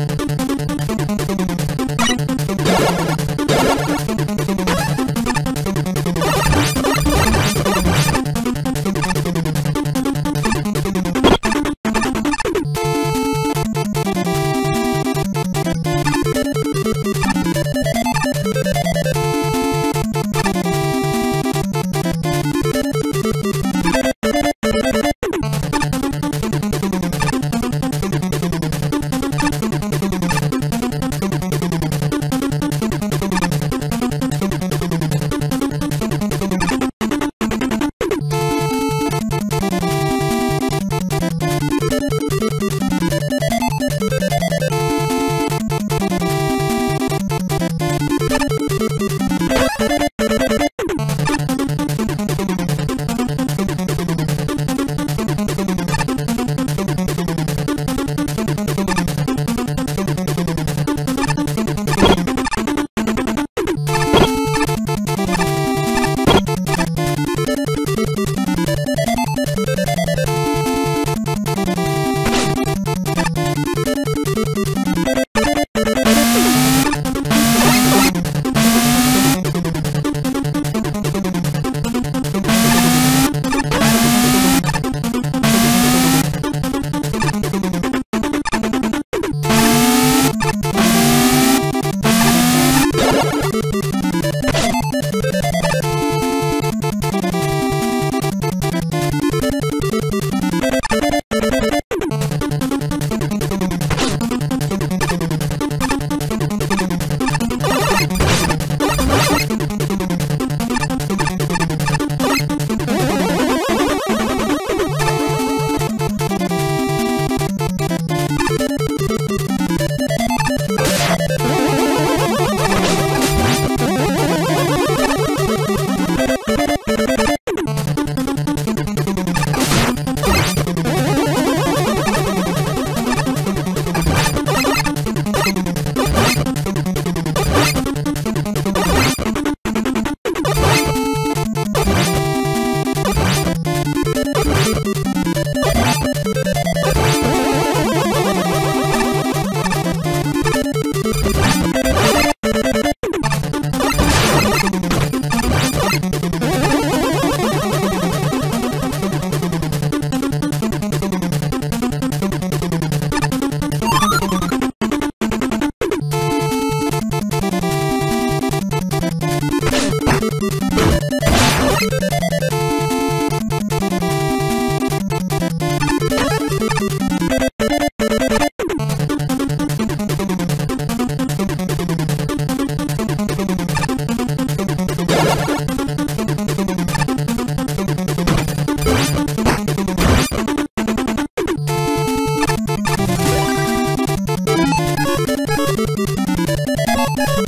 you you